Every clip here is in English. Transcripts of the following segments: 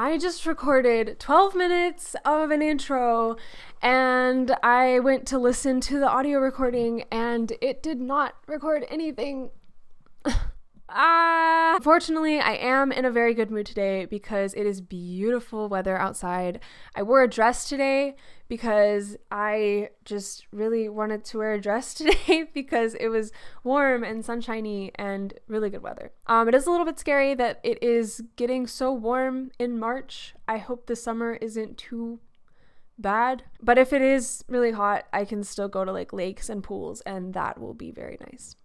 I just recorded 12 minutes of an intro and I went to listen to the audio recording and it did not record anything. Ah, uh, fortunately, I am in a very good mood today because it is beautiful weather outside. I wore a dress today because I just really wanted to wear a dress today because it was warm and sunshiny and really good weather. Um, it is a little bit scary that it is getting so warm in March. I hope the summer isn't too bad. But if it is really hot, I can still go to like lakes and pools, and that will be very nice.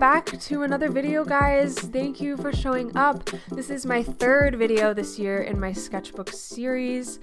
Back to another video, guys. Thank you for showing up. This is my third video this year in my sketchbook series.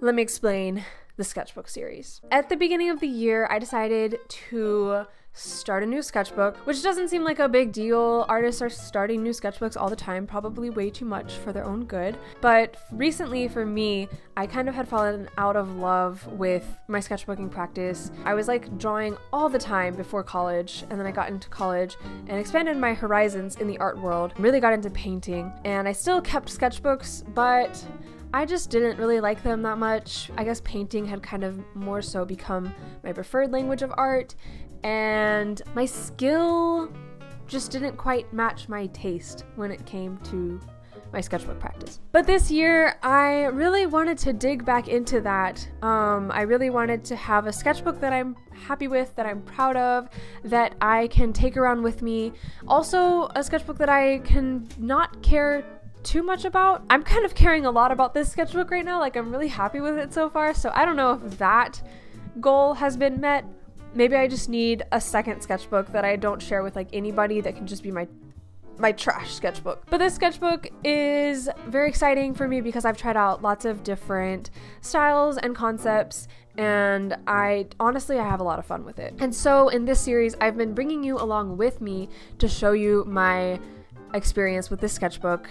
Let me explain the sketchbook series. At the beginning of the year, I decided to start a new sketchbook, which doesn't seem like a big deal. Artists are starting new sketchbooks all the time, probably way too much for their own good. But recently, for me, I kind of had fallen out of love with my sketchbooking practice. I was like drawing all the time before college, and then I got into college and expanded my horizons in the art world, really got into painting, and I still kept sketchbooks, but I just didn't really like them that much. I guess painting had kind of more so become my preferred language of art, and my skill just didn't quite match my taste when it came to my sketchbook practice. But this year, I really wanted to dig back into that. Um, I really wanted to have a sketchbook that I'm happy with, that I'm proud of, that I can take around with me. Also, a sketchbook that I can not care too much about. I'm kind of caring a lot about this sketchbook right now. Like, I'm really happy with it so far. So, I don't know if that goal has been met maybe I just need a second sketchbook that I don't share with like anybody that can just be my my trash sketchbook. But this sketchbook is very exciting for me because I've tried out lots of different styles and concepts and I honestly I have a lot of fun with it. And so in this series I've been bringing you along with me to show you my experience with this sketchbook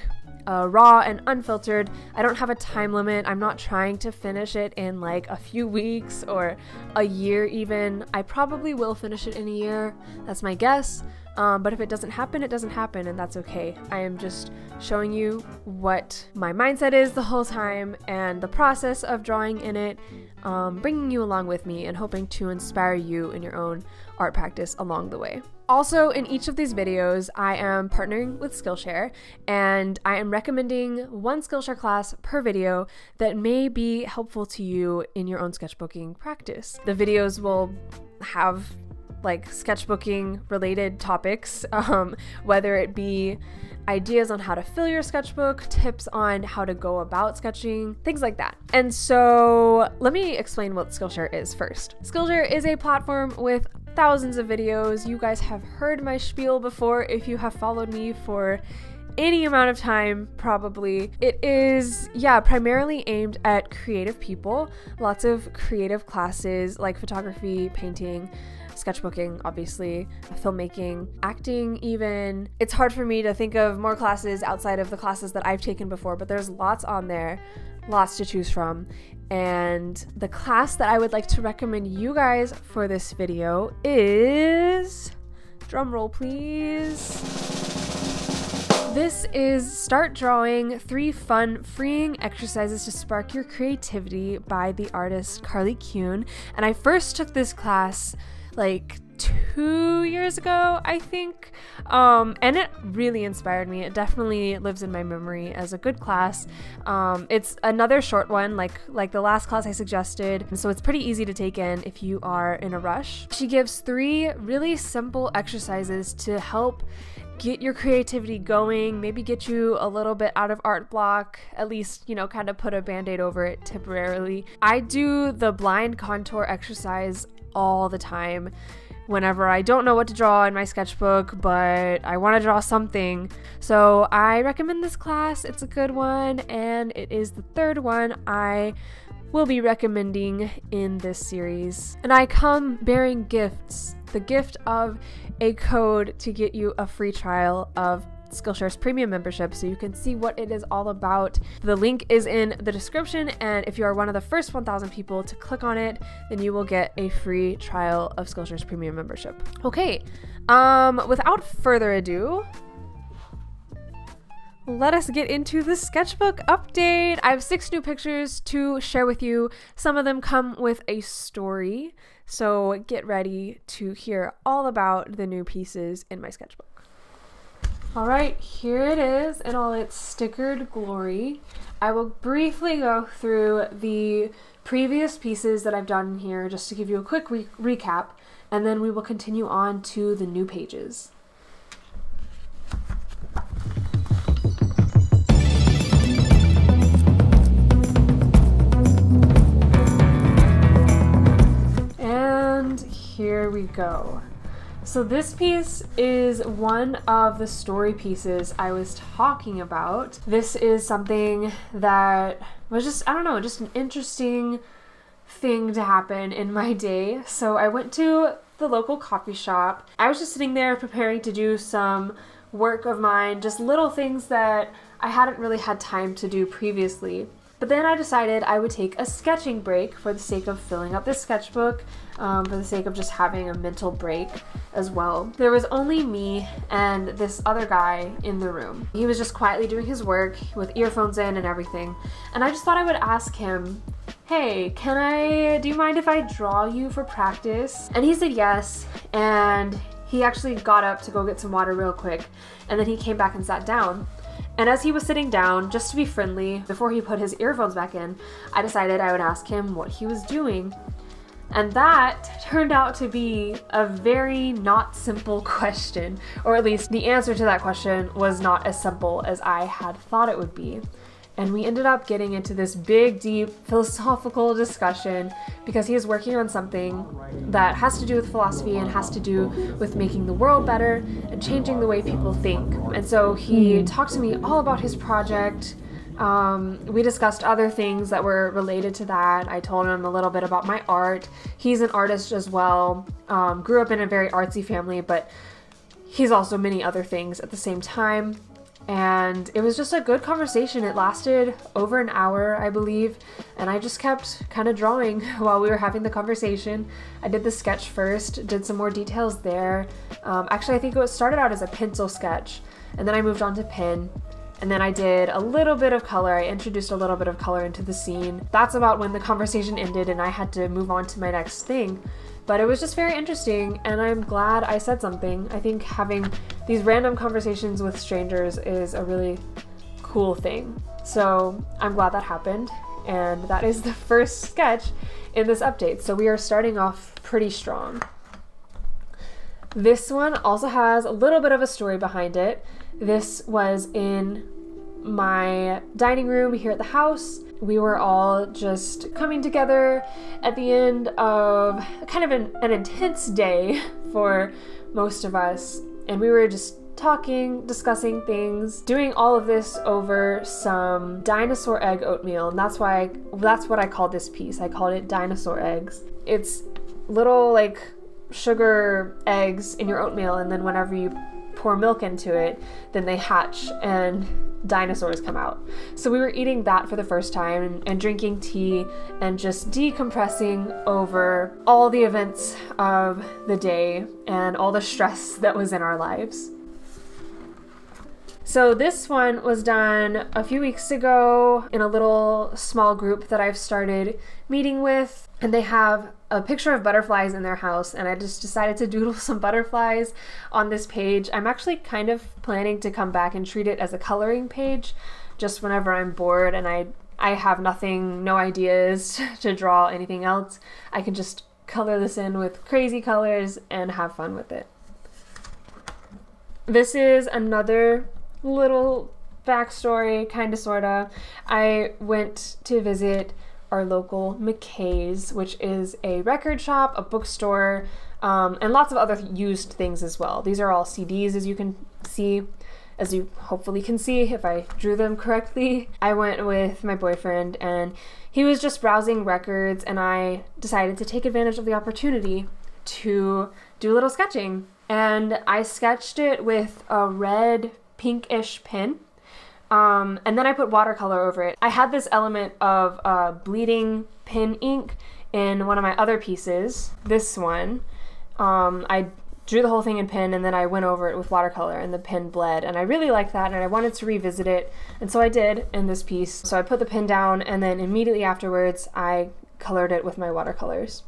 uh, raw and unfiltered. I don't have a time limit. I'm not trying to finish it in like a few weeks or a year, even. I probably will finish it in a year. That's my guess. Um, but if it doesn't happen, it doesn't happen, and that's okay. I am just showing you what my mindset is the whole time and the process of drawing in it, um, bringing you along with me, and hoping to inspire you in your own art practice along the way. Also, in each of these videos, I am partnering with Skillshare and I am recommending one Skillshare class per video that may be helpful to you in your own sketchbooking practice. The videos will have like sketchbooking related topics, um, whether it be ideas on how to fill your sketchbook, tips on how to go about sketching, things like that. And so let me explain what Skillshare is first. Skillshare is a platform with thousands of videos. You guys have heard my spiel before if you have followed me for any amount of time, probably. It is, yeah, primarily aimed at creative people. Lots of creative classes like photography, painting, sketchbooking, obviously, uh, filmmaking, acting, even. It's hard for me to think of more classes outside of the classes that I've taken before, but there's lots on there, lots to choose from. And the class that I would like to recommend you guys for this video is. Drumroll, please. This is Start Drawing Three Fun Freeing Exercises to Spark Your Creativity by the artist Carly Kuhn. And I first took this class like two years ago, I think. Um, and it really inspired me. It definitely lives in my memory as a good class. Um, it's another short one, like like the last class I suggested, so it's pretty easy to take in if you are in a rush. She gives three really simple exercises to help get your creativity going, maybe get you a little bit out of art block, at least, you know, kind of put a band aid over it temporarily. I do the blind contour exercise all the time whenever I don't know what to draw in my sketchbook, but I want to draw something. So I recommend this class. It's a good one, and it is the third one I will be recommending in this series. And I come bearing gifts the gift of a code to get you a free trial of Skillshare's premium membership so you can see what it is all about. The link is in the description, and if you are one of the first 1,000 people to click on it, then you will get a free trial of Skillshare's premium membership. Okay, um, without further ado, let us get into the sketchbook update. I have six new pictures to share with you. Some of them come with a story, so get ready to hear all about the new pieces in my sketchbook. All right, here it is in all its stickered glory. I will briefly go through the previous pieces that I've done here just to give you a quick re recap, and then we will continue on to the new pages. And here we go. So this piece is one of the story pieces I was talking about. This is something that was just, I don't know, just an interesting thing to happen in my day. So I went to the local coffee shop. I was just sitting there preparing to do some work of mine, just little things that I hadn't really had time to do previously. But then I decided I would take a sketching break for the sake of filling up this sketchbook, um, for the sake of just having a mental break as well. There was only me and this other guy in the room. He was just quietly doing his work with earphones in and everything. And I just thought I would ask him, hey, can I, do you mind if I draw you for practice? And he said yes. And he actually got up to go get some water real quick. And then he came back and sat down. And as he was sitting down, just to be friendly, before he put his earphones back in, I decided I would ask him what he was doing. And that turned out to be a very not simple question, or at least the answer to that question was not as simple as I had thought it would be. And we ended up getting into this big, deep philosophical discussion because he is working on something that has to do with philosophy and has to do with making the world better and changing the way people think. And so he hmm. talked to me all about his project. Um, we discussed other things that were related to that. I told him a little bit about my art. He's an artist as well. Um, grew up in a very artsy family, but he's also many other things at the same time and it was just a good conversation. It lasted over an hour, I believe, and I just kept kind of drawing while we were having the conversation. I did the sketch first, did some more details there. Um, actually, I think it started out as a pencil sketch, and then I moved on to pen. And then I did a little bit of color. I introduced a little bit of color into the scene. That's about when the conversation ended, and I had to move on to my next thing. But it was just very interesting, and I'm glad I said something. I think having these random conversations with strangers is a really cool thing. So I'm glad that happened, and that is the first sketch in this update. So we are starting off pretty strong. This one also has a little bit of a story behind it. This was in my dining room here at the house. We were all just coming together at the end of kind of an, an intense day for most of us, and we were just talking, discussing things, doing all of this over some dinosaur egg oatmeal, and that's why I, that's what I called this piece. I called it dinosaur eggs. It's little like sugar eggs in your oatmeal, and then whenever you pour milk into it, then they hatch and dinosaurs come out. So we were eating that for the first time and, drinking tea and just decompressing over all the events of the day and all the stress that was in our lives. So this one was done a few weeks ago in a little small group that I've started meeting with and they have a picture of butterflies in their house and I just decided to doodle some butterflies on this page. I'm actually kind of planning to come back and treat it as a coloring page just whenever I'm bored and I I have nothing, no ideas to draw anything else. I can just color this in with crazy colors and have fun with it. This is another little backstory, kind of, sort of. I went to visit our local McKay's, which is a record shop, a bookstore, um, and lots of other used things as well. These are all CDs, as you can see, as you hopefully can see if I drew them correctly. I went with my boyfriend, and he was just browsing records, and I decided to take advantage of the opportunity to do a little sketching. And I sketched it with a red pinkish pin. Um, and then I put watercolor over it. I had this element of uh, bleeding pin ink in one of my other pieces, this one. Um, I drew the whole thing in pen and then I went over it with watercolor and the pen bled and I really liked that and I wanted to revisit it and so I did in this piece. So I put the pen down and then immediately afterwards I colored it with my watercolors.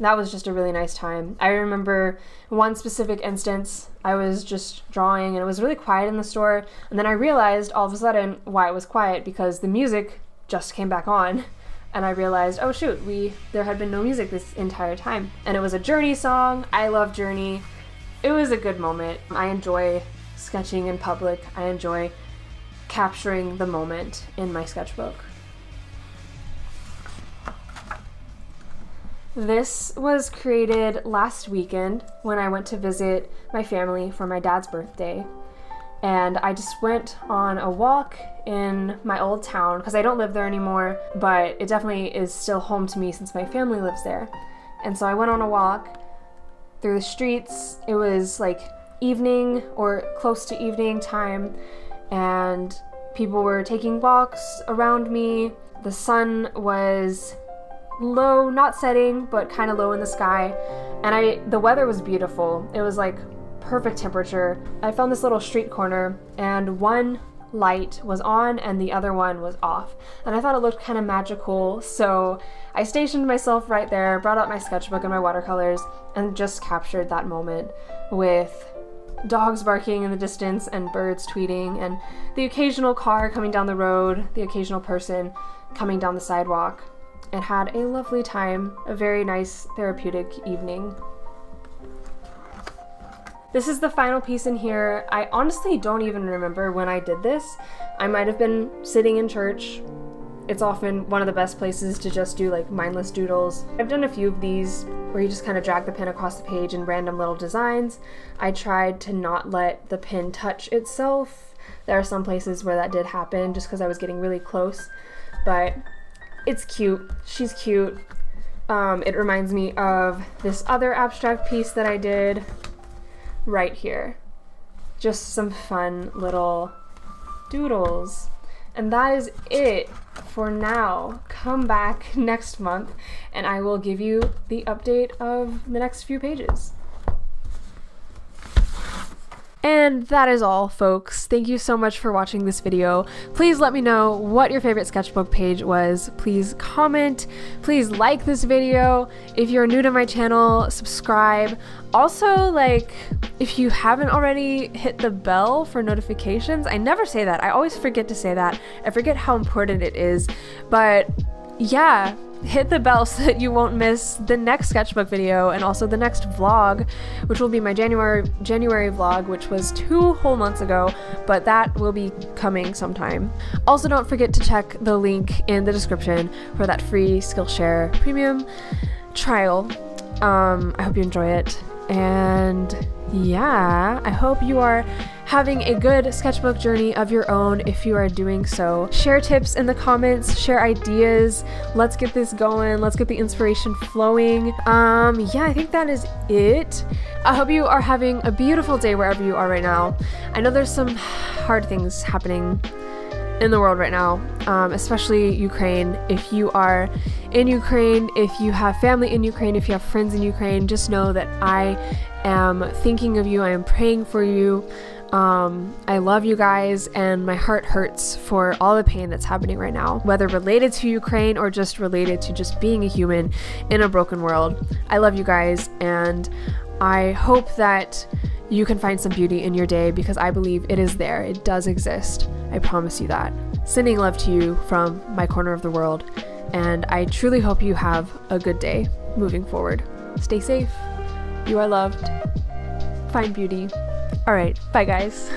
That was just a really nice time. I remember one specific instance, I was just drawing and it was really quiet in the store and then I realized all of a sudden why it was quiet because the music just came back on and I realized, oh shoot, we there had been no music this entire time. And it was a Journey song. I love Journey. It was a good moment. I enjoy sketching in public. I enjoy capturing the moment in my sketchbook. This was created last weekend when I went to visit my family for my dad's birthday and I just went on a walk in my old town because I don't live there anymore, but it definitely is still home to me since my family lives there. And so I went on a walk through the streets. It was like evening or close to evening time, and people were taking walks around me. The sun was low, not setting, but kind of low in the sky. And I the weather was beautiful. It was like perfect temperature. I found this little street corner and one light was on and the other one was off. And I thought it looked kind of magical, so I stationed myself right there, brought out my sketchbook and my watercolors, and just captured that moment with dogs barking in the distance and birds tweeting and the occasional car coming down the road, the occasional person coming down the sidewalk, and had a lovely time, a very nice therapeutic evening. This is the final piece in here. I honestly don't even remember when I did this. I might have been sitting in church. It's often one of the best places to just do like mindless doodles. I've done a few of these where you just kind of drag the pen across the page in random little designs. I tried to not let the pen touch itself. There are some places where that did happen just because I was getting really close, but it's cute. She's cute. Um, it reminds me of this other abstract piece that I did right here. Just some fun little doodles. And that is it for now. Come back next month and I will give you the update of the next few pages. And that is all, folks. Thank you so much for watching this video. Please let me know what your favorite sketchbook page was. Please comment. Please like this video. If you're new to my channel, subscribe. Also, like, if you haven't already hit the bell for notifications, I never say that. I always forget to say that. I forget how important it is. But yeah, hit the bell so that you won't miss the next sketchbook video and also the next vlog, which will be my January January vlog, which was two whole months ago, but that will be coming sometime. Also, don't forget to check the link in the description for that free Skillshare premium trial. Um, I hope you enjoy it, and yeah, I hope you are having a good sketchbook journey of your own if you are doing so. Share tips in the comments, share ideas. Let's get this going. Let's get the inspiration flowing. Um, yeah, I think that is it. I hope you are having a beautiful day wherever you are right now. I know there's some hard things happening in the world right now, um, especially Ukraine. If you are in Ukraine, if you have family in Ukraine, if you have friends in Ukraine, just know that I am thinking of you. I am praying for you. Um, I love you guys, and my heart hurts for all the pain that's happening right now, whether related to Ukraine or just related to just being a human in a broken world. I love you guys, and I hope that you can find some beauty in your day because I believe it is there. It does exist. I promise you that. Sending love to you from my corner of the world, and I truly hope you have a good day moving forward. Stay safe. You are loved. Find beauty. All right. Bye, guys.